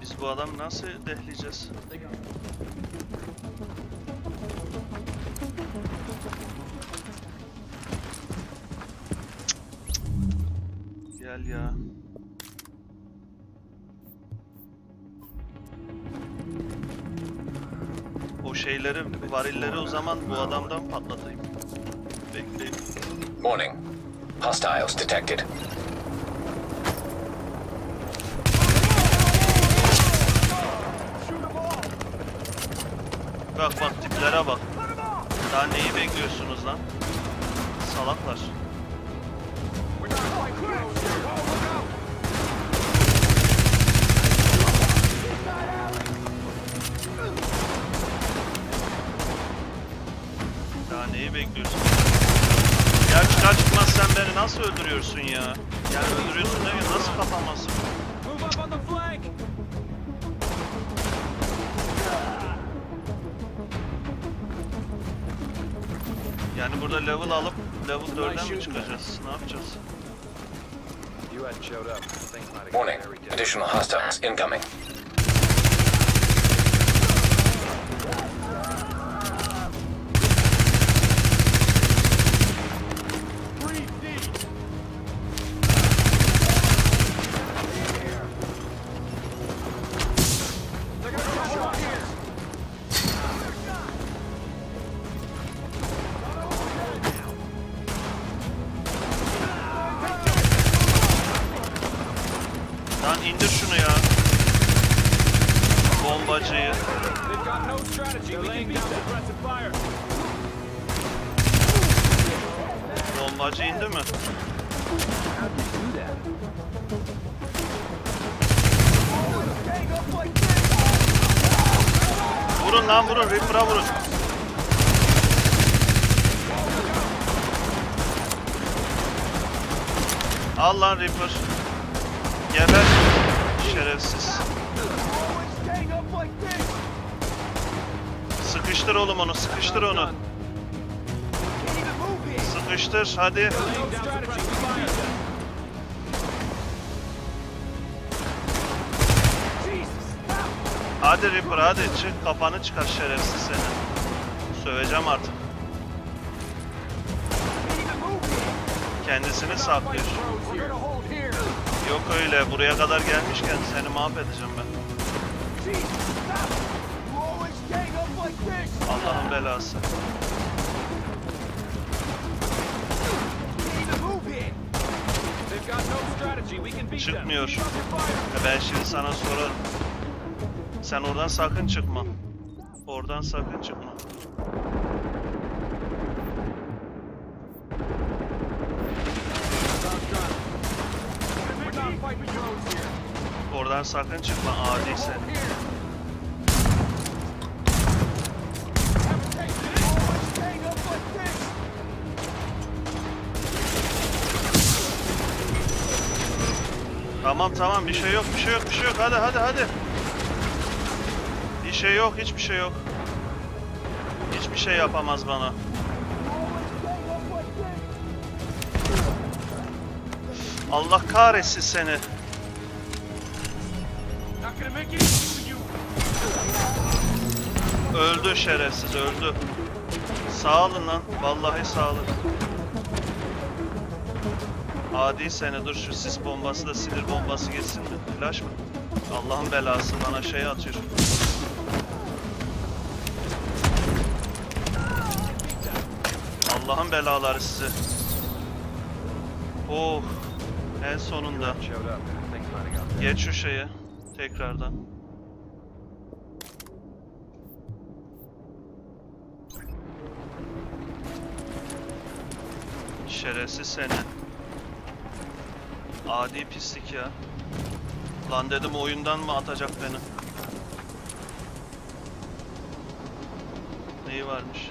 Biz bu adamı nasıl dehleyeceğiz? Gel ya. O şeyleri, varilleri o zaman bu adamdan patlatayım. Bekleyin. Warning. Hostiles detected. Bak bak tiplere bak. Daha neyi bekliyorsunuz lan? Salaklar. Daha neyi bekliyorsun? Ya çıkar çıkmaz sen beni nasıl öldürüyorsun ya? Yani öldürüyorsun da nasıl kapamazsın? Burada level alıp level 4'e mi çıkacağız? Ne yapacağız? Warning. Additional hostiles incoming. Vurun lan vurun, Reaper'a vurun. Al lan Reaper. Geber. Şerefsiz. Sıkıştır oğlum onu, sıkıştır onu. Sıkıştır, hadi. Hadi Reaper hadi çık kafanı çıkar şerefsiz seni. Söveceğim artık. Kendisini saklıyor. Yok öyle buraya kadar gelmişken seni mahvedeceğim ben. Allah'ın belası. Çıkmıyor. E Ben şimdi sana sorarım. Sen oradan sakın çıkma. Oradan sakın çıkma. Oradan sakın çıkma adi sen. Tamam tamam bir şey yok bir şey yok bir şey yok hadi hadi hadi. Şey yok hiçbir şey yok. Hiçbir şey yapamaz bana. Allah kahretsin seni. Öldü şerefsiz öldü. Sağ olun lan. Vallahi sağ olun. Adi seni dur şu sis bombası da sinir bombası geçsin mi? Flash mı? Allah'ın belası bana şey atıyor. Allah'ın belaları sizi. Oh. En sonunda. Geç şu şeye. Tekrardan. Şerefsiz seni. Adi pislik ya. Lan dedim oyundan mı atacak beni? Neyi varmış?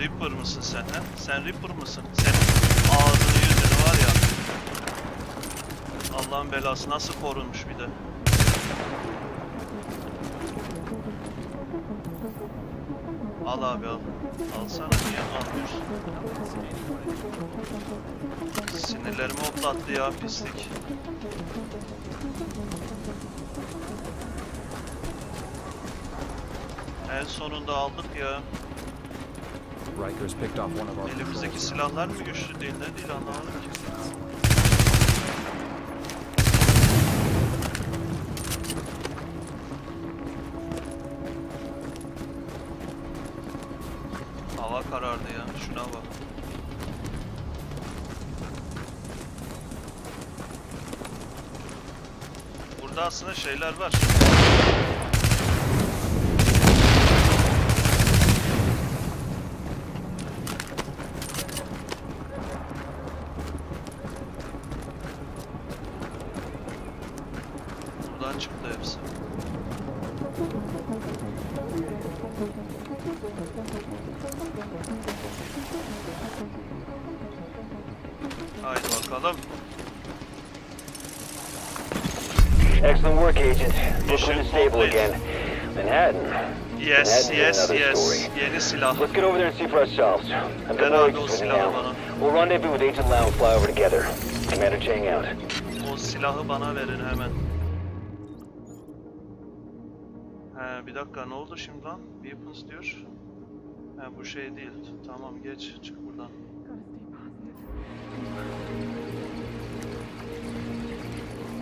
Reaper mısın sen he? Sen Reaper mısın? Senin ağzını yüzünü var ya. Allah'ın belası nasıl korunmuş bir de. Al abi al. Alsana niye almıyorsun? Sinirlerimi hoplattı ya pislik. En sonunda aldık ya. Elimizdeki silahlar mı güçlü değil ne değil anlamadım ki. Hava karardı ya şuna bak. Burada aslında şeyler var. Haydi bakalım. Excellent work, Agent. Brooklyn Mission is stable again. Manhattan. Yes, yes, yes. Yeni silah. Let's get over there and see for ourselves. Got Ver abi o silahı now. bana. We'll rendezvous with Agent Lau and fly over together. Commander Chang out. O silahı bana verin hemen. He bir dakika ne oldu şimdi lan? Weapons diyor. He bu şey değil. Tamam geç çık buradan.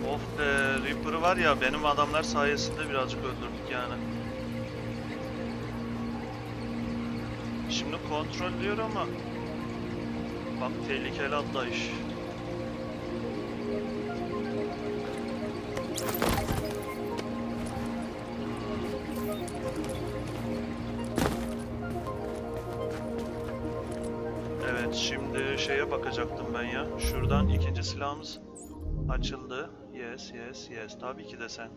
Of be Reaper'ı var ya benim adamlar sayesinde birazcık öldürdük yani. Şimdi kontrol diyor ama Bak tehlikeli atlayış. Evet şimdi şeye bakacaktım ben ya. Şuradan ikinci silahımız açıldı. Yes yes yes. Tabii ki de sen.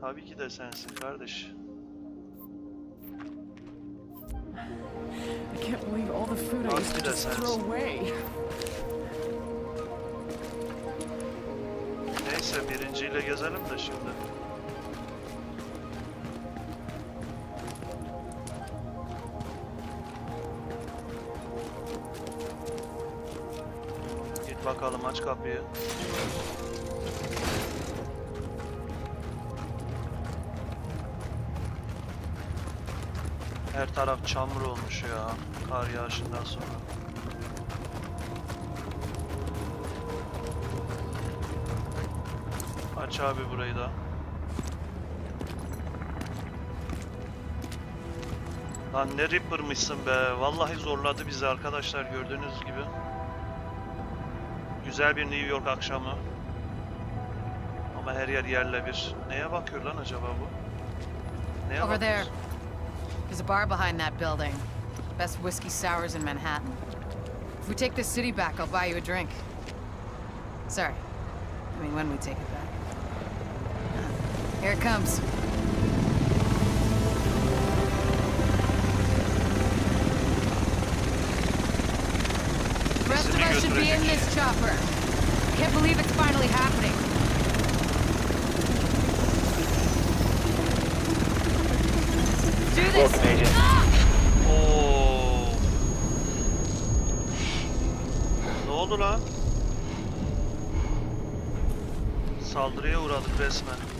Tabii ki de sensin kardeş. I can't believe all the food I Hadi used to de just sensin. throw away. Neyse birinciyle gezelim de şimdi. Aç kapıyı. Her taraf çamur olmuş ya kar yağışından sonra. Aç abi burayı da. Lan ne Reaper'mışsın be. Vallahi zorladı bizi arkadaşlar gördüğünüz gibi. Güzel bir New York akşamı. Ama her yer yerle bir. Neye bakıyor lan acaba bu? Neye Over there. There's a bar behind that building. Best whiskey sours in Manhattan. If we take this city back, I'll buy you a drink. Sorry. I mean, when we take it back. Here it comes. Should be in this chopper. Can't believe it's finally happening. Do this! Welcome, Agent. Oo. Oh. Ne oldu lan? Saldırıya uğradık resmen.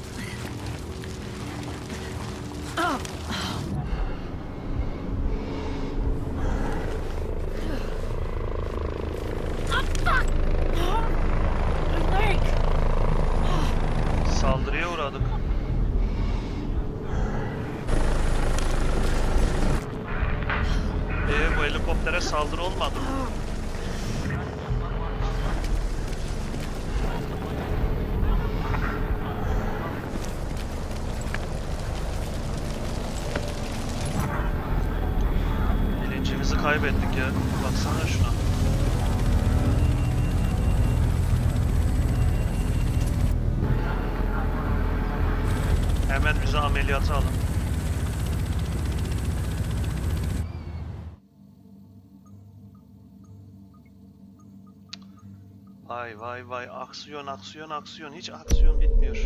Vay vay aksiyon aksiyon aksiyon hiç aksiyon bitmiyor.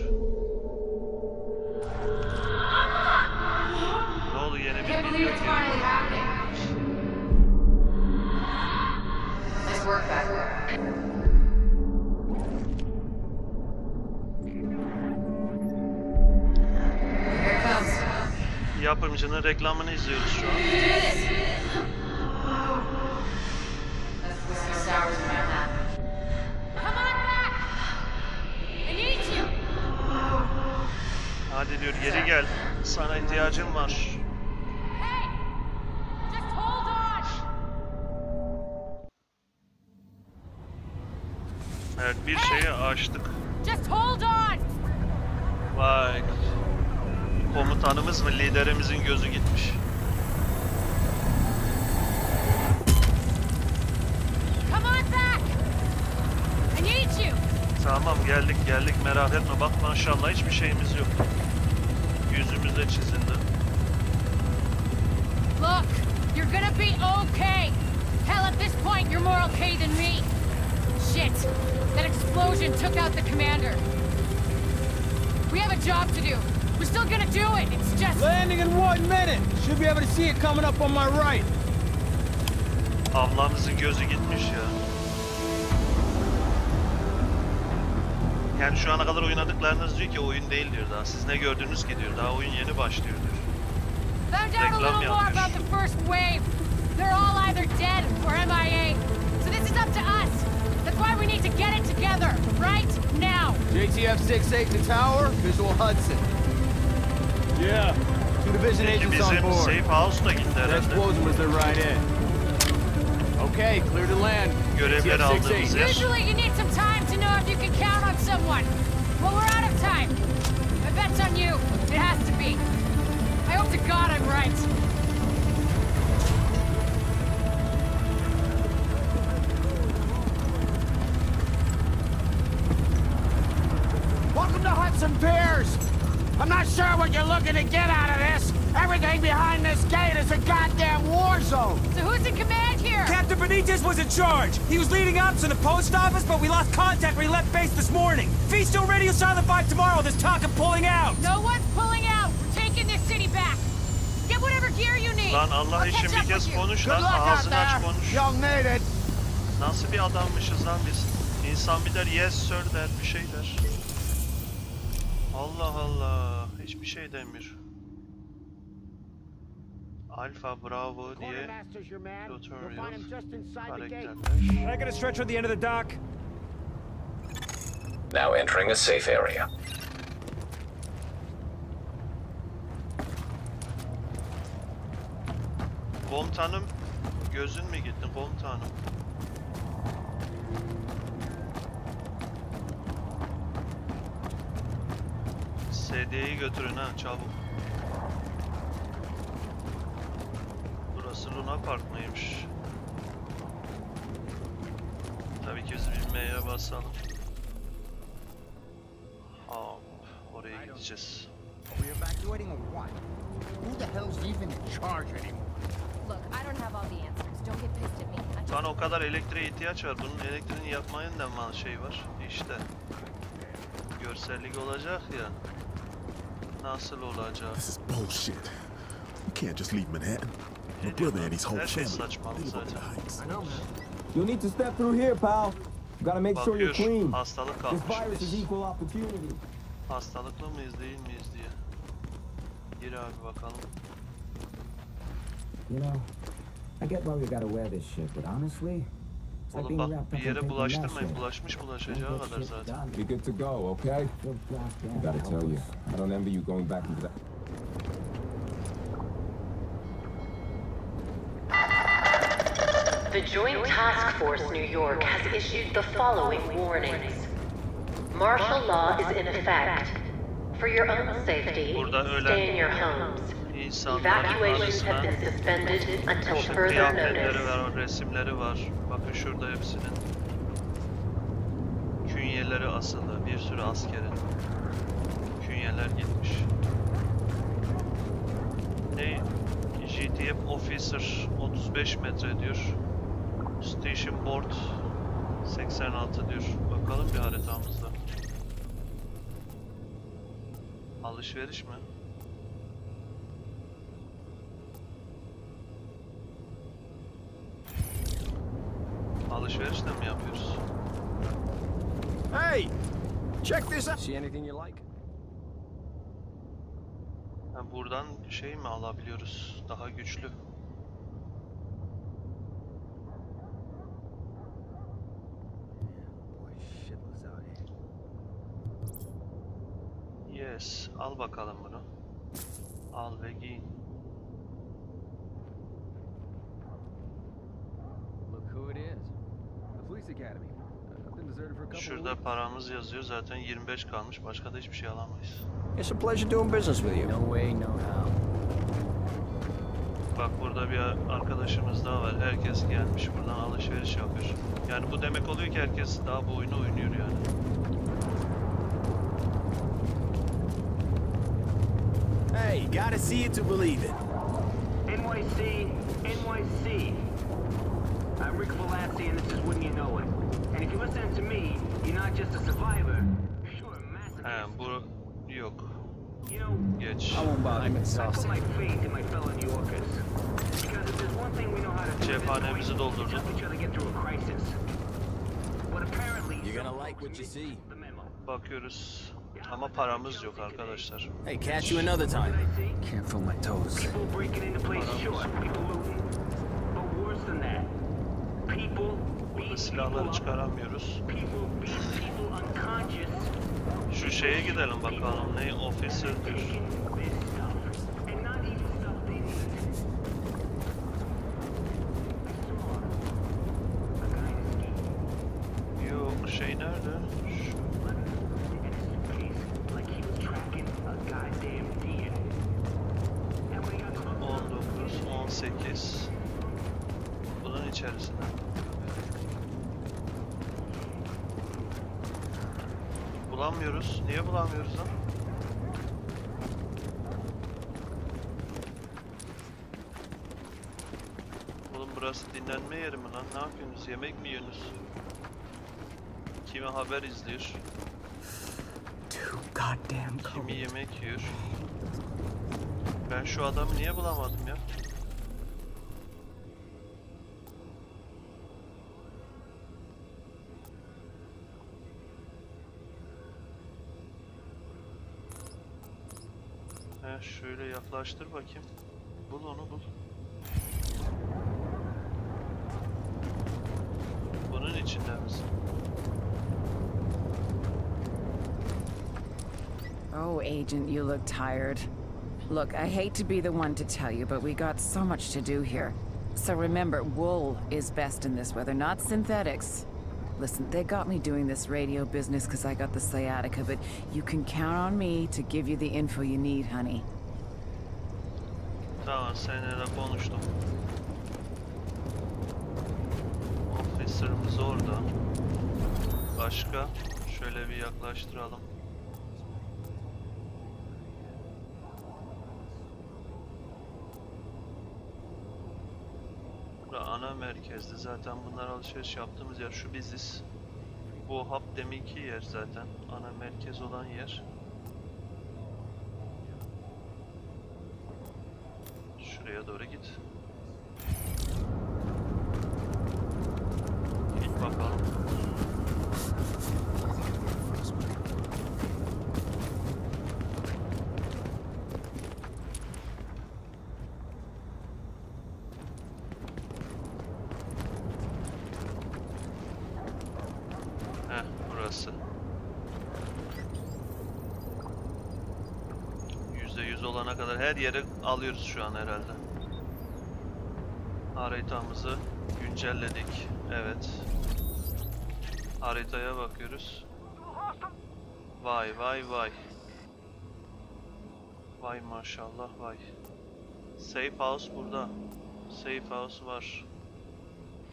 Ne oldu yine bir bilmiyor ki. Yapımcının reklamını izliyoruz şu an. Hadi diyor geri gel. Sana ihtiyacım var. Evet bir şeyi açtık. Vay. Komutanımız mı liderimizin gözü gitmiş. Tamam geldik geldik merak etme bak maşallah hiçbir şeyimiz yok. Yüzümüzde çizildi. Look, you're gonna be okay. Hell, at this point, you're more okay than me. Shit, that explosion took out the commander. We have a job to do. We're still gonna do it. It's just. Landing in one minute. Should be able to see it coming up on my right. Ablamızın gözü gitmiş ya. Yani şu ana kadar oynadıklarınız diyor ki oyun değil diyor daha. Siz ne gördünüz ki diyor. Daha oyun yeni başlıyor diyor. Reklam yapmış. about the first wave. They're all either dead or MIA. So this is up to us. That's why we need to get it together, right now. JTF 68 to tower, visual Hudson. Yeah. Two division agents on board. safe house da gitti herhalde. explosion was their right end. Okay, clear to land. Görevleri JTF aldığımız 68. yer. Know if you can count on someone. Well, we're out of time. My bet's on you. It has to be. I hope to God I'm right. Welcome to Hudson Piers. I'm not sure what you're looking to get out of this. Everything behind this gate is a goddamn war zone. So who's in command here? Captain Benitez was in charge. He was leading ops in the post office, but we lost contact when he left base this morning. Still radio silent by tomorrow. There's talk of pulling out. No one's pulling out. We're taking this city back. Get whatever gear you need. Lan Allah I'll için catch bir up kez with you. konuş Good lan. luck out Ağzını aç there. konuş. You'll need it. Nasıl bir adammışız lan biz? İnsan bir der yes sir der bir şey der. Allah Allah. Hiçbir şey demiyor. Alfa Bravo diye the gate. karakterler. I get a stretcher at the end of the dock? Now entering a safe area. Komutanım gözün mü gitti komutanım? SD'yi götürün ha çabuk. Burası Luna Park mıymış? Tabii ki biz binmeye basalım. Hop, oraya gideceğiz. We evacuating or what? Who the hell's even in charge anymore? Look, I don't have all the answers. Don't get pissed at me. Lan o kadar elektriğe ihtiyaç var. Bunun elektriğini yapmayın da mal şey var. İşte. Görsellik olacak ya. Nasıl olacak? This is bullshit. We can't just leave Manhattan. My brother and his whole family. saçmalık They live up in zaten. the heights. You'll need to step through here, pal. Gotta make sure you're clean. Hastalık This virus is equal opportunity. Hastalıklı mıyız değil miyiz diye. Gir abi bakalım. You know, I get why we gotta wear this shit, but honestly, it's like Oğlum being bak wrapped bir in yere bulaştırmayın. Bulaşmış bulaşacağı kadar zaten. done. Be good to go, okay? I gotta tell you. I don't envy you going back into that. The Joint Task Force New York has issued the following warnings. Martial law is in effect. For your own safety, stay in your homes. Evacuations have been suspended until further notice. var, resimleri var. Bakın şurada hepsinin. Künyeleri asılı. Bir sürü askerin. Künyeler gitmiş. Ne? GTF Officer 35 metre diyor. Station Board 86 diyor. Bakalım bir haritamızda. Alışveriş mi? Alışveriş de mi yapıyoruz? Hey! Check this out! See anything you like? Ha, buradan şey mi alabiliyoruz? Daha güçlü. Boy, shitless out here. Yes. Al bakalım bunu. Al ve giyin. Look who it is. The police academy. I've been deserted for a couple of Şurada paramız yazıyor. Zaten 25 kalmış. Başka da hiçbir şey alamayız. It's a pleasure doing business with you. No way, no how. Bak burada bir arkadaşımız daha var. Herkes gelmiş buradan alışveriş yapıyor. Yani bu demek oluyor ki herkes daha bu oyunu oynuyor yani. Hey, gotta see it to believe it. NYC, NYC. I'm Rick Velassi, and this is Wouldn't You Know It. And if you listen to me, you're not just a survivor. Sure, a masochist. He bu yok. You know, Geç. I won't bother I you. put my faith in my fellow New Yorkers. Because if there's one thing we know how to do at this Cephanemizi point, doldurduk. help each other get through a crisis. What apparently You're gonna like what you see. the memo. Bakıyoruz. Ama paramız yok arkadaşlar. Hey, catch you another time. Can't feel my toes. People breaking into places, sure. People looting. But worse than that, people Burada silahları çıkaramıyoruz. Şu şeye gidelim bakalım. Ne? Officer diyor. 8 bunun içerisine. Bulamıyoruz. Niye bulamıyoruz lan? Oğlum burası dinlenme yeri mi lan? Ne yapıyorsunuz? Yemek mi yiyorsunuz? Kimi haber izliyor? Kimi yemek yiyor? Ben şu adamı niye bulamadım ya? Yaklaştır bakayım. Bul onu bul. Bunun içinde misin? Oh, Agent, you look tired. Look, I hate to be the one to tell you, but we got so much to do here. So remember, wool is best in this weather, not synthetics. Listen, they got me doing this radio business because I got the sciatica, but you can count on me to give you the info you need, honey. Tamam seninle konuştum. Officer'ımız orada. Başka? Şöyle bir yaklaştıralım. Bura ana merkezde zaten bunlar alışveriş yaptığımız yer şu biziz. Bu hub deminki yer zaten. Ana merkez olan yer. Şuraya doğru git. Git bakalım. Heh, burası. Yüzde yüz olana kadar her yeri alıyoruz şu an herhalde. Haritamızı güncelledik. Evet. Haritaya bakıyoruz. Vay vay vay. Vay maşallah vay. Safe house burada. Safe house var.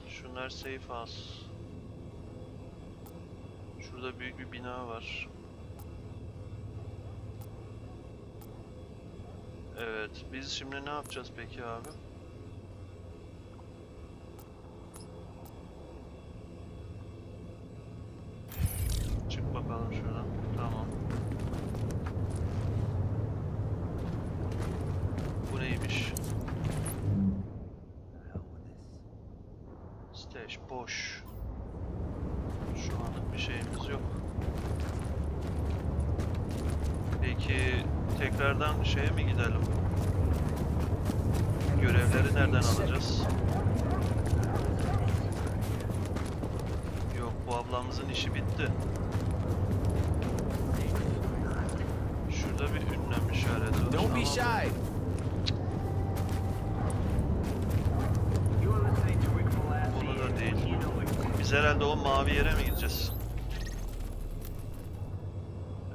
Şunlar safe house. Şurada büyük bir bina var. Evet, biz şimdi ne yapacağız peki abi? Çık bakalım şuradan. Tamam. Bu neymiş? Stage boş. Peki tekrardan şeye mi gidelim? Görevleri nereden alacağız? Yok bu ablamızın işi bitti. Şurada bir ünlem işareti var. Don't be shy. Bunu da değil. Biz herhalde o mavi yere mi gideceğiz?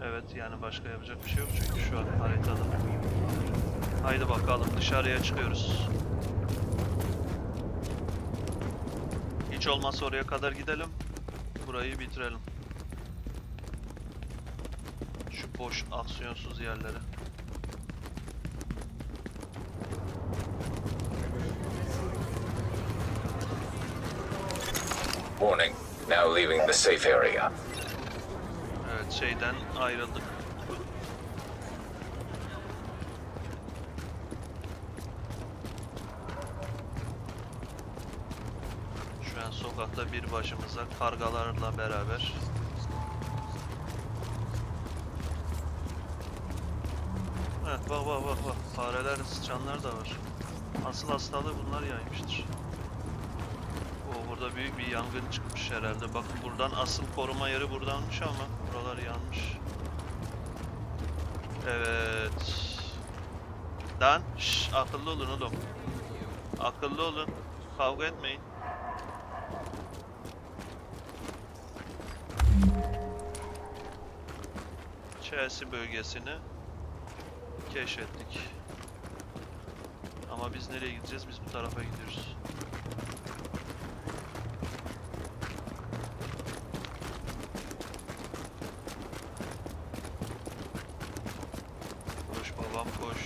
Evet yani başka yapacak bir şey yok çünkü şu an haritada. Haydi bakalım dışarıya çıkıyoruz. Hiç olmazsa oraya kadar gidelim. Burayı bitirelim. Şu boş aksiyonsuz yerleri. Warning. Now leaving the safe area. Evet şeyden ayrıldık. Şu an sokakta bir başımıza kargalarla beraber. Heh, bak bak bak bak fareler sıçanlar da var. Asıl hastalığı bunlar yaymıştır. O burada büyük bir yangın çıkmış herhalde. Bakın buradan asıl koruma yeri buradanmış ama buralar yanmış. Evet. Dan, şş, akıllı olun oğlum. Akıllı olun. Kavga etmeyin. Chelsea bölgesini keşfettik. Ama biz nereye gideceğiz? Biz bu tarafa gidiyoruz. Koş babam koş.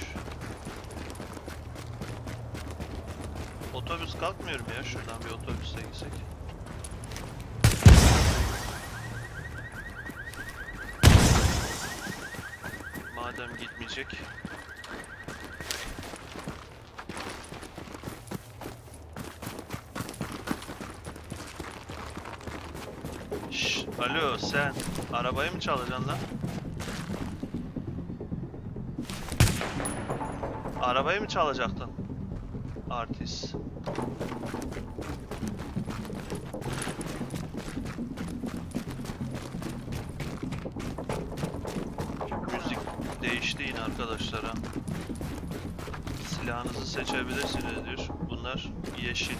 Otobüs kalkmıyor mu ya? Şuradan bir otobüse gitsek. Gitmeyecek. Şşş, alo sen arabayı mı çalacaksın lan? Arabayı mı çalacaktın? Artist. Değişti yine arkadaşlar ha. Silahınızı seçebilirsiniz diyor. Bunlar yeşil.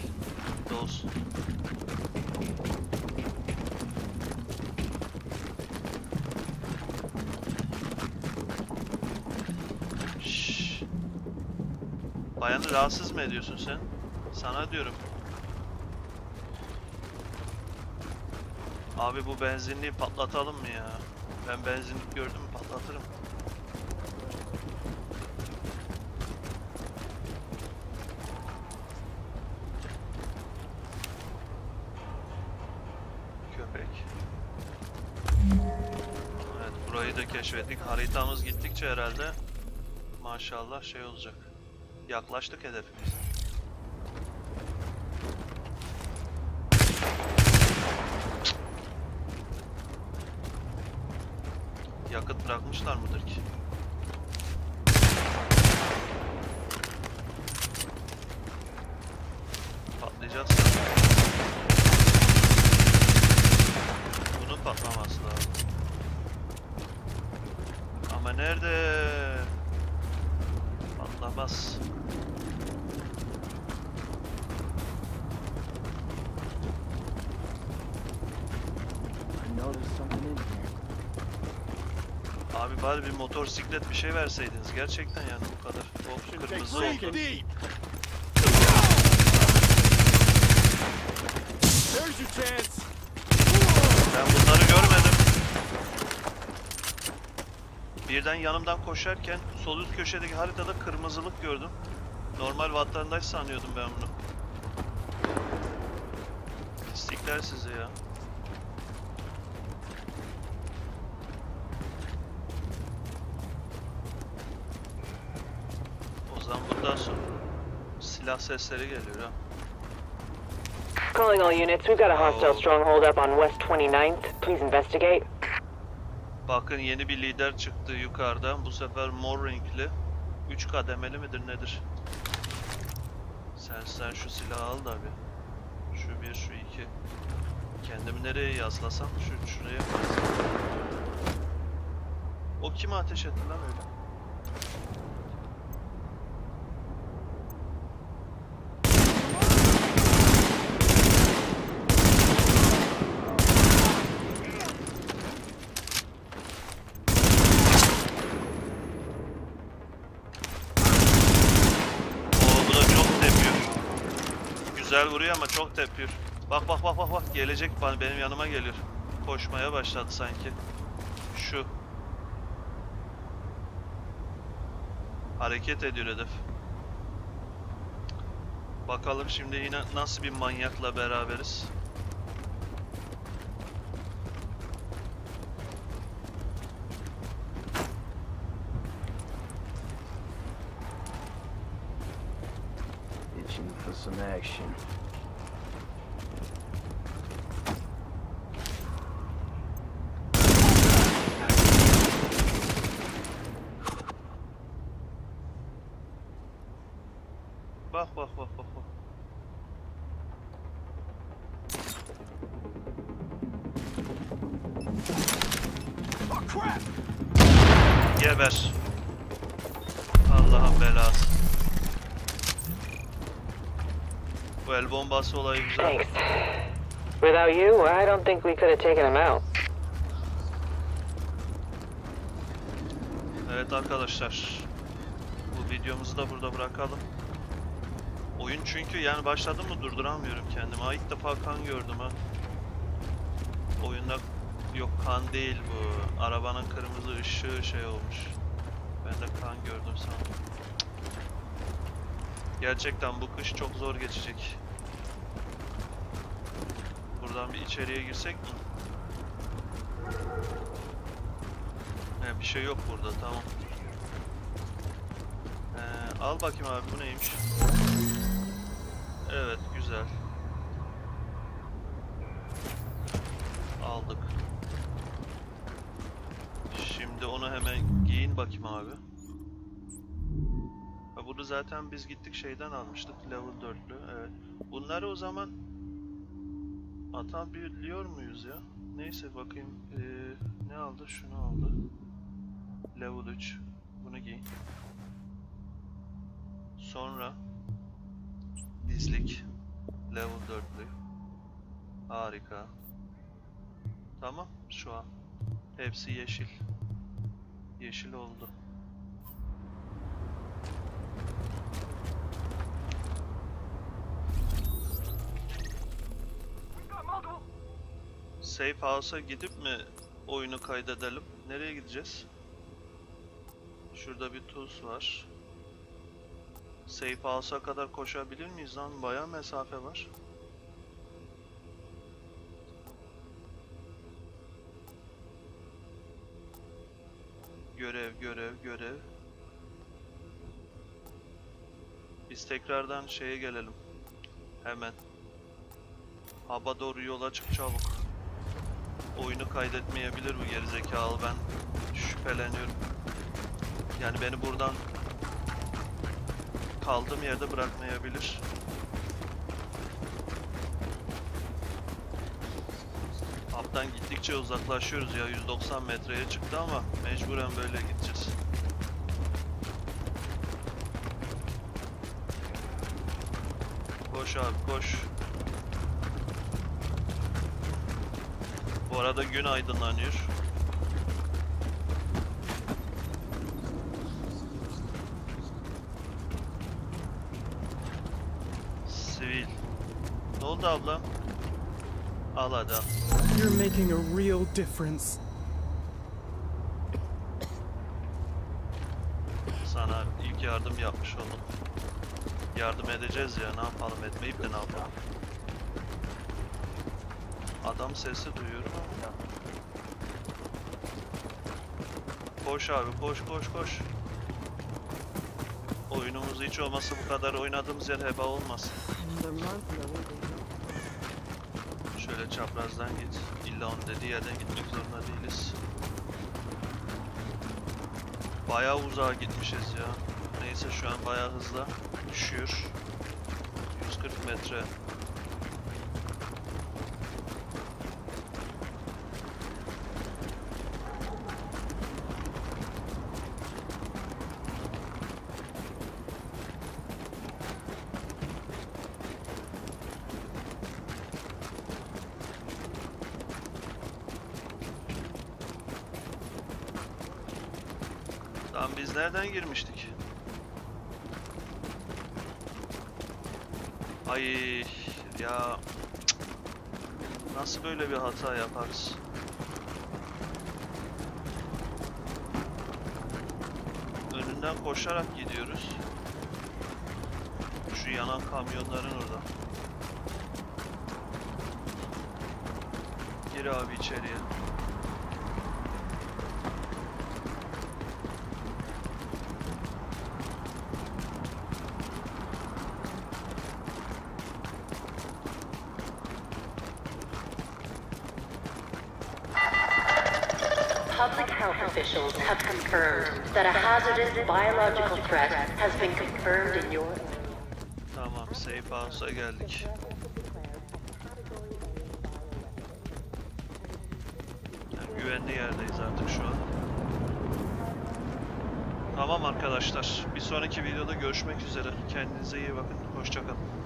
Şşş. Bayanı rahatsız mı ediyorsun sen? Sana diyorum. Abi bu benzinliği patlatalım mı ya? Ben benzinlik gördüm patlatırım. Gittikçe herhalde maşallah şey olacak. Yaklaştık hedefimize. Yakıt bırakmışlar mıdır ki? Patlayacağız. Bunun patlaması lazım. Ama nerede? Patlamaz. I know there's something in here. Abi bari bir motosiklet bir şey verseydiniz gerçekten yani bu kadar. Of kırmızı oldu. Ben bunları görmedim. Birden yanımdan koşarken sol üst köşedeki haritada kırmızılık gördüm. Normal vatandaş sanıyordum ben bunu. Pislikler sizi ya. O sonra silah sesleri geliyor ha. Calling all units. We've got a hostile stronghold up on West 29th. Please investigate. Bakın yeni bir lider çıktı yukarıdan. Bu sefer mor renkli. 3 kademeli midir nedir? Sen sen şu silahı al da bir. Şu bir, şu iki. Kendimi nereye yaslasam? Şu şuraya. O kime ateş etti lan öyle? Oo bu da çok tepiyor. Güzel vuruyor ama çok tepiyor. Bak bak bak bak bak gelecek benim yanıma geliyor. Koşmaya başladı sanki. Şu. Hareket ediyor hedef. Bakalım şimdi yine nasıl bir manyakla beraberiz. Itching for some action. Bak bak bak bak bak. Geber. Allah'ın belası. Bu el bombası olayı güzel. Thanks. Without you, I don't think we could have taken him out. Evet arkadaşlar. Bu videomuzu da burada bırakalım. Oyun çünkü yani başladım mı durduramıyorum kendimi. Ha ilk defa kan gördüm ha. Oyunda yok kan değil bu. Arabanın kırmızı ışığı şey olmuş. Ben de kan gördüm sandım. Gerçekten bu kış çok zor geçecek. Buradan bir içeriye girsek mi? He, bir şey yok burada tamam. Ee, al bakayım abi bu neymiş? Evet güzel. Aldık. Şimdi onu hemen giyin bakayım abi. Ha, bunu zaten biz gittik şeyden almıştık level 4'lü evet. Bunları o zaman atabiliyor muyuz ya? Neyse bakayım ee, ne aldı şunu aldı. Level 3 bunu giy. Sonra dizlik level 4'lü. Harika. Tamam şu an. Hepsi yeşil. Yeşil oldu. Safe House'a gidip mi oyunu kaydedelim? Nereye gideceğiz? Şurada bir tuz var. Safe House'a kadar koşabilir miyiz lan? Bayağı mesafe var. Görev, görev, görev. Biz tekrardan şeye gelelim. Hemen. Haba doğru yola çık çabuk. Oyunu kaydetmeyebilir bu gerizekalı ben şüpheleniyorum. Yani beni buradan kaldığım yerde bırakmayabilir. Haptan gittikçe uzaklaşıyoruz ya 190 metreye çıktı ama mecburen böyle gideceğiz. Koş abi koş. Bu arada gün aydınlanıyor. Sivil. Ne oldu ablam? Al hadi al. You're making a real difference. Sana ilk yardım yapmış oldum. Yardım edeceğiz ya ne yapalım etmeyip de ne yapalım. Adam sesi duyuyorum ama. Koş abi koş koş koş. Oyunumuzu hiç olmazsa bu kadar oynadığımız yer heba olmasın. Şöyle çaprazdan git. İlla onun dediği yerden gitmek zorunda değiliz. Bayağı uzağa gitmişiz ya. Neyse şu an bayağı hızla düşüyor. 140 metre. Tamam biz nereden girmiştik? Ay ya cık. Nasıl böyle bir hata yaparız? Önünden koşarak gidiyoruz. Şu yanan kamyonların orada. Gir abi içeriye. Public health officials have confirmed that a hazardous biological threat has been confirmed in your Tamam, safe house'a geldik. Yani güvenli yerdeyiz artık şu an. Tamam arkadaşlar, bir sonraki videoda görüşmek üzere. Kendinize iyi bakın, hoşçakalın.